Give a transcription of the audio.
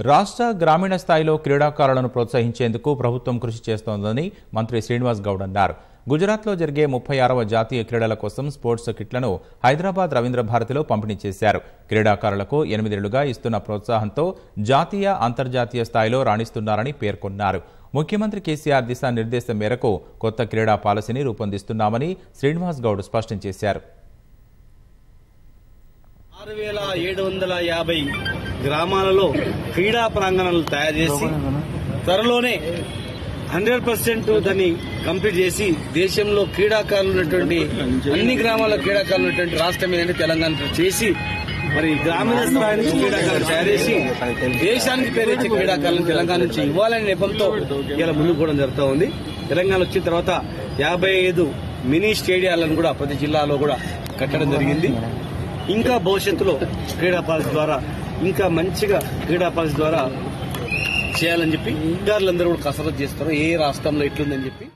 రాష్ట్ర గ్రామీణ స్థాయిలో క్రీడాకారులను ప్రోత్సహించేందుకు ప్రభుత్వం కృషి చేస్తోందని మంత్రి శ్రీనివాస్ గౌడ్ అన్నారు. గుజరాత్లో జరిగే ముప్పై ఆరవ జాతీయ క్రీడల కోసం స్పోర్ట్స్ కిట్లను హైదరాబాద్ రవీంద్ర భారతిలో పంపిణీ చేశారు. క్రీడాకారులకు ఎనిమిదేళ్ళుగా ఇస్తున్న ప్రోత్సాహంతో జాతీయ అంతర్జాతీయ స్థాయిలో రాణిస్తున్నారని పేర్కొన్నారు. ముఖ్యమంత్రి కేసీఆర్ దిశానిర్దేశం మేరకు కొత్త క్రీడా పాలసీని రూపొందిస్తున్నామని శ్రీనివాస్ గౌడ్ స్పష్టం చేశారు. ఆరు వేల ఏడు వందల యాభై గ్రామాలలో క్రీడా ప్రాంగణాలు తయారు చేసి త్వరలోనే హండ్రెడ్ పర్సెంట్ దాన్ని కంప్లీట్ చేసి దేశంలో క్రీడాకారులు ఉన్నటువంటి అన్ని గ్రామాల క్రీడాకారులు ఉన్నటువంటి రాష్ట్రం ఏదంటే తెలంగాణ చేసి మరి గ్రామీణ స్థాయి నుంచి క్రీడాకారులు తయారు చేసి దేశానికి పేరెత్తే క్రీడాకారులను తెలంగాణ నుంచి ఇవ్వాలనే నెపంతో ఇలా ముందుకు కూడా జరుగుతూ ఉంది. తెలంగాణ వచ్చిన తర్వాత యాభై ఐదు మినీ స్టేడియాలను కూడా ప్రతి జిల్లాలో కూడా కట్టడం జరిగింది. ఇంకా భవిష్యత్తులో క్రీడా పాలసీ ద్వారా ఇంకా మంచిగా క్రీడా పాలసీ ద్వారా చేయాలని చెప్పి అధికారులందరూ కూడా కసరత్తు చేస్తారు ఏ రాష్ట్రంలో ఎట్లుందని చెప్పి.